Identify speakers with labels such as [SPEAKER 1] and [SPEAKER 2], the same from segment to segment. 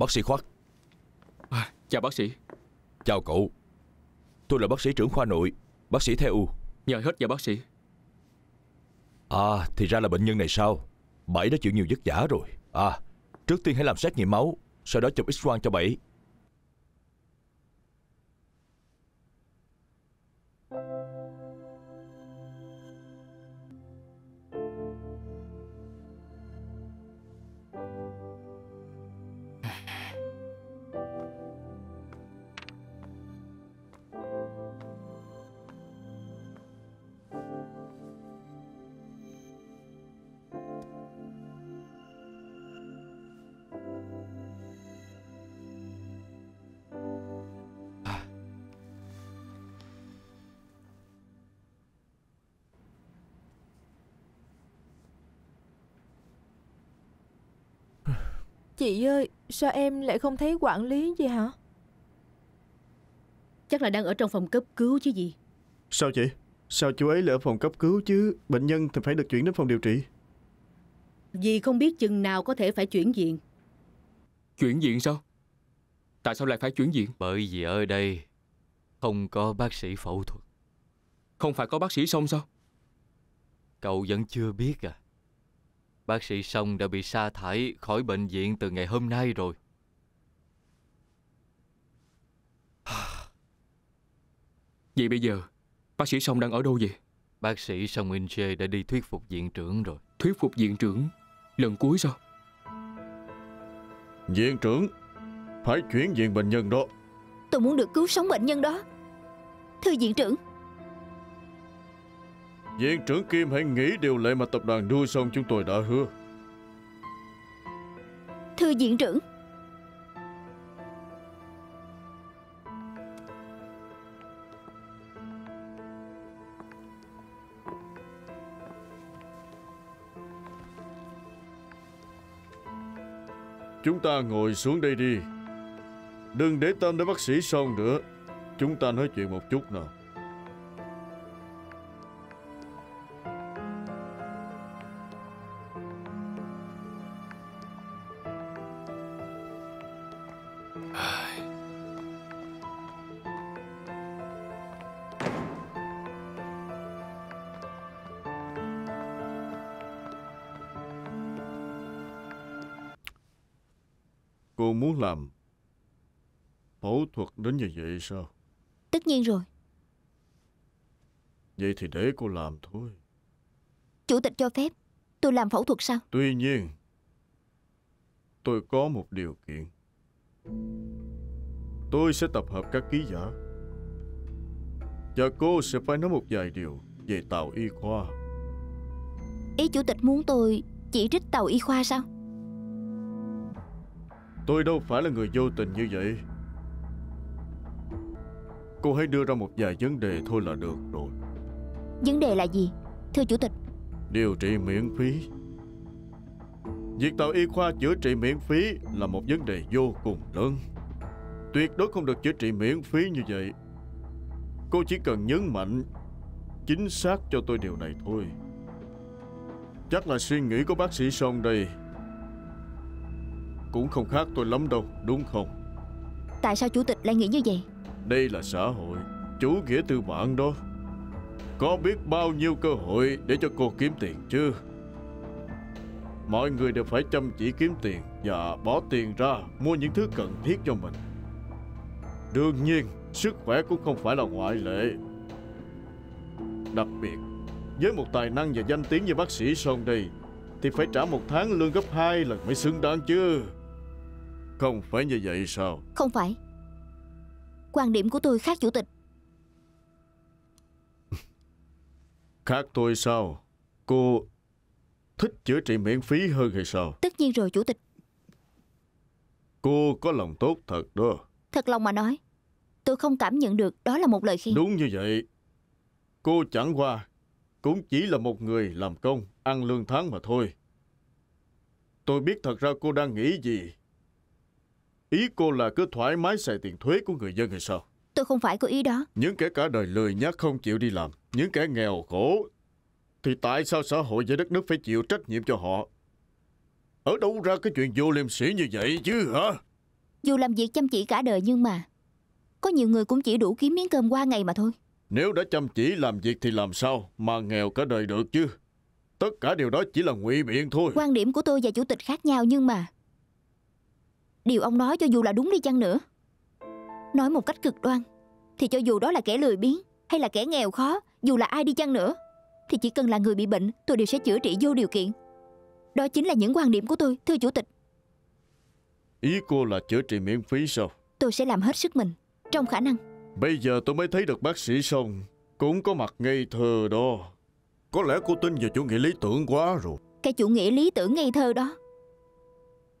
[SPEAKER 1] Bác sĩ Khoát
[SPEAKER 2] à, Chào bác sĩ.
[SPEAKER 1] Chào cậu. Tôi là bác sĩ trưởng khoa nội Bác sĩ Theo. U
[SPEAKER 2] Nhờ hết giờ bác sĩ.
[SPEAKER 1] À thì ra là bệnh nhân này sao? Bảy đã chịu nhiều vất vả rồi. À trước tiên hãy làm xét nghiệm máu Sau đó chụp x-quang cho Bảy
[SPEAKER 3] Chị ơi, sao em lại không thấy quản lý gì hả?
[SPEAKER 4] Chắc là đang ở trong phòng cấp cứu chứ gì
[SPEAKER 5] Sao chị? Sao chú ấy lại ở phòng cấp cứu chứ Bệnh nhân thì phải được chuyển đến phòng điều trị
[SPEAKER 4] Vì không biết chừng nào có thể phải chuyển viện
[SPEAKER 2] Chuyển viện sao? Tại sao lại phải chuyển viện?
[SPEAKER 6] Bởi vì ở đây không có bác sĩ phẫu thuật
[SPEAKER 2] Không phải có bác sĩ xong sao?
[SPEAKER 6] Cậu vẫn chưa biết à Bác sĩ Song đã bị sa thải khỏi bệnh viện từ ngày hôm nay rồi.
[SPEAKER 2] Vậy bây giờ, bác sĩ Song đang ở đâu vậy?
[SPEAKER 6] Bác sĩ Song In Jae đã đi thuyết phục viện trưởng rồi.
[SPEAKER 2] Thuyết phục viện trưởng? Lần cuối sao?
[SPEAKER 5] Viện trưởng, phải chuyển viện bệnh nhân đó.
[SPEAKER 7] Tôi muốn được cứu sống bệnh nhân đó. Thưa viện trưởng.
[SPEAKER 5] Viện trưởng Kim hãy nghĩ điều lệ mà tập đoàn đưa xong chúng tôi đã hứa.
[SPEAKER 7] Thưa viện trưởng.
[SPEAKER 5] Chúng ta ngồi xuống đây đi. Đừng để tâm đến bác sĩ xong nữa. Chúng ta nói chuyện một chút nào. Cô muốn làm phẫu thuật đến như vậy sao?
[SPEAKER 7] Tất nhiên rồi.
[SPEAKER 5] Vậy thì để cô làm thôi.
[SPEAKER 7] Chủ tịch cho phép tôi làm phẫu thuật sao?
[SPEAKER 5] Tuy nhiên, tôi có một điều kiện. Tôi sẽ tập hợp các ký giả. Và cô sẽ phải nói một vài điều về tàu y khoa.
[SPEAKER 7] Ý chủ tịch muốn tôi chỉ trích tàu y khoa sao?
[SPEAKER 5] Tôi đâu phải là người vô tình như vậy. Cô hãy đưa ra một vài vấn đề thôi là được rồi.
[SPEAKER 7] Vấn đề là gì? Thưa chủ tịch.
[SPEAKER 5] Điều trị miễn phí. Việc tạo y khoa chữa trị miễn phí là một vấn đề vô cùng lớn. Tuyệt đối không được chữa trị miễn phí như vậy. Cô chỉ cần nhấn mạnh chính xác cho tôi điều này thôi. Chắc là suy nghĩ của bác sĩ Song đây cũng không khác tôi lắm đâu, đúng không?
[SPEAKER 7] Tại sao chủ tịch lại nghĩ như vậy?
[SPEAKER 5] Đây là xã hội, chủ nghĩa tư bản đó. Có biết bao nhiêu cơ hội để cho cô kiếm tiền chứ? Mọi người đều phải chăm chỉ kiếm tiền và bỏ tiền ra mua những thứ cần thiết cho mình. Đương nhiên, sức khỏe cũng không phải là ngoại lệ. Đặc biệt, với một tài năng và danh tiếng như bác sĩ Son đây, thì phải trả một tháng lương gấp hai lần mới xứng đáng chứ. Không phải như vậy sao?
[SPEAKER 7] Không phải. Quan điểm của tôi khác chủ tịch.
[SPEAKER 5] khác tôi sao? Cô thích chữa trị miễn phí hơn hay sao?
[SPEAKER 7] Tất nhiên rồi chủ tịch.
[SPEAKER 5] Cô có lòng tốt thật đó.
[SPEAKER 7] Thật lòng mà nói, tôi không cảm nhận được đó là một lời khen.
[SPEAKER 5] Đúng như vậy. Cô chẳng qua cũng chỉ là một người làm công, ăn lương tháng mà thôi. Tôi biết thật ra cô đang nghĩ gì. Ý cô là cứ thoải mái xài tiền thuế của người dân hay sao?
[SPEAKER 7] Tôi không phải có ý đó.
[SPEAKER 5] Những kẻ cả đời lười nhác không chịu đi làm, những kẻ nghèo khổ, thì tại sao xã hội và đất nước phải chịu trách nhiệm cho họ? Ở đâu ra cái chuyện vô liêm sĩ như vậy chứ hả?
[SPEAKER 7] Dù làm việc chăm chỉ cả đời nhưng mà Có nhiều người cũng chỉ đủ kiếm miếng cơm qua ngày mà thôi
[SPEAKER 5] Nếu đã chăm chỉ làm việc thì làm sao mà nghèo cả đời được chứ? Tất cả điều đó chỉ là ngụy biện thôi.
[SPEAKER 7] Quan điểm của tôi và chủ tịch khác nhau nhưng mà Điều ông nói cho dù là đúng đi chăng nữa. Nói một cách cực đoan Thì cho dù đó là kẻ lười biếng Hay là kẻ nghèo khó Dù là ai đi chăng nữa Thì chỉ cần là người bị bệnh Tôi đều sẽ chữa trị vô điều kiện. Đó chính là những quan điểm của tôi Thưa chủ tịch.
[SPEAKER 5] Ý cô là chữa trị miễn phí sao?
[SPEAKER 7] Tôi sẽ làm hết sức mình Trong khả năng.
[SPEAKER 5] Bây giờ tôi mới thấy được bác sĩ xong Cũng có mặt ngây thơ đó. Có lẽ cô tin vào chủ nghĩa lý tưởng quá rồi.
[SPEAKER 7] Cái chủ nghĩa lý tưởng ngây thơ đó.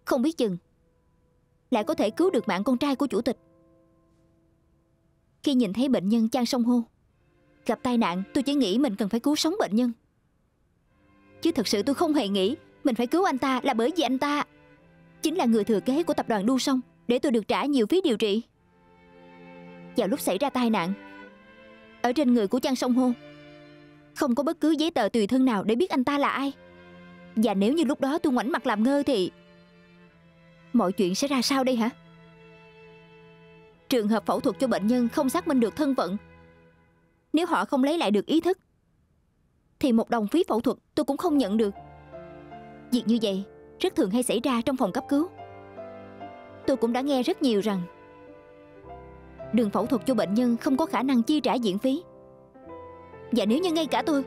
[SPEAKER 7] Không biết chừng lại có thể cứu được mạng con trai của chủ tịch. Khi nhìn thấy bệnh nhân chan Sông Hô Gặp tai nạn, tôi chỉ nghĩ mình cần phải cứu sống bệnh nhân. Chứ thật sự tôi không hề nghĩ Mình phải cứu anh ta là bởi vì anh ta Chính là người thừa kế của tập đoàn Đu Sông Để tôi được trả nhiều phí điều trị. Vào lúc xảy ra tai nạn, Ở trên người của Trang Sông Hô Không có bất cứ giấy tờ tùy thân nào để biết anh ta là ai. Và nếu như lúc đó tôi ngoảnh mặt làm ngơ thì Mọi chuyện sẽ ra sao đây hả? Trường hợp phẫu thuật cho bệnh nhân không xác minh được thân phận. Nếu họ không lấy lại được ý thức, Thì một đồng phí phẫu thuật tôi cũng không nhận được. Việc như vậy rất thường hay xảy ra trong phòng cấp cứu. Tôi cũng đã nghe rất nhiều rằng Đường phẫu thuật cho bệnh nhân không có khả năng chi trả viện phí. Và nếu như ngay cả tôi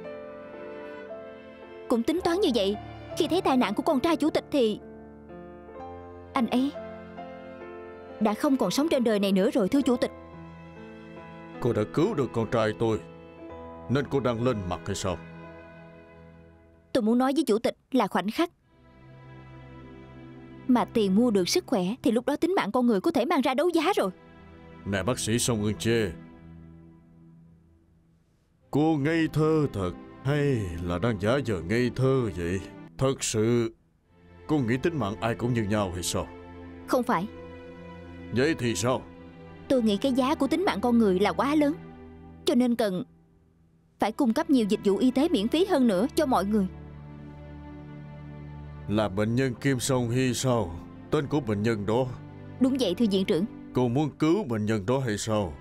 [SPEAKER 7] Cũng tính toán như vậy, Khi thấy tai nạn của con trai chủ tịch thì anh ấy Đã không còn sống trên đời này nữa rồi thưa chủ tịch.
[SPEAKER 5] Cô đã cứu được con trai tôi Nên cô đang lên mặt hay sao?
[SPEAKER 7] Tôi muốn nói với chủ tịch là khoảnh khắc Mà tiền mua được sức khỏe Thì lúc đó tính mạng con người có thể mang ra đấu giá rồi.
[SPEAKER 5] Nè bác sĩ Song Ương Chê. Cô ngây thơ thật Hay là đang giả vờ ngây thơ vậy? Thật sự Cô nghĩ tính mạng ai cũng như nhau hay sao?
[SPEAKER 7] Không phải.
[SPEAKER 5] Vậy thì sao?
[SPEAKER 7] Tôi nghĩ cái giá của tính mạng con người là quá lớn Cho nên cần Phải cung cấp nhiều dịch vụ y tế miễn phí hơn nữa cho mọi người.
[SPEAKER 5] Là bệnh nhân Kim Song Hy sao? Tên của bệnh nhân đó.
[SPEAKER 7] Đúng vậy thưa viện trưởng.
[SPEAKER 5] Cô muốn cứu bệnh nhân đó hay sao?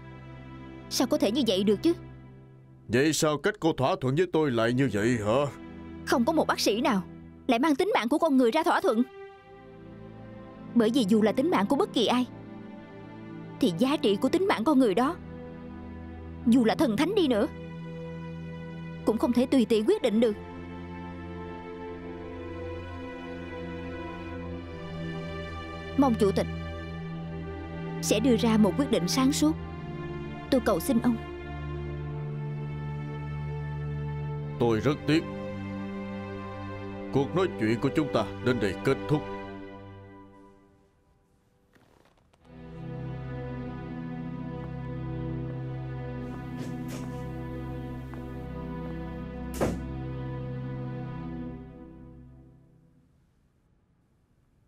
[SPEAKER 7] Sao có thể như vậy được chứ?
[SPEAKER 5] Vậy sao cách cô thỏa thuận với tôi lại như vậy hả?
[SPEAKER 7] Không có một bác sĩ nào lại mang tính mạng của con người ra thỏa thuận. Bởi vì dù là tính mạng của bất kỳ ai, Thì giá trị của tính mạng con người đó, Dù là thần thánh đi nữa, Cũng không thể tùy tiện quyết định được. Mong chủ tịch Sẽ đưa ra một quyết định sáng suốt. Tôi cầu xin ông.
[SPEAKER 5] Tôi rất tiếc. Cuộc nói chuyện của chúng ta đến đây kết thúc.